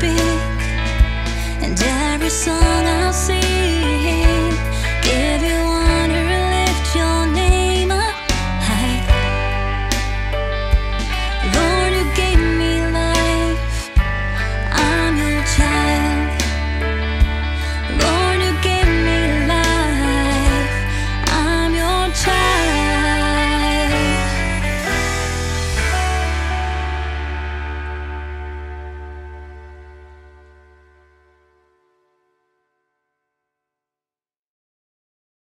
speak, and every song I sing.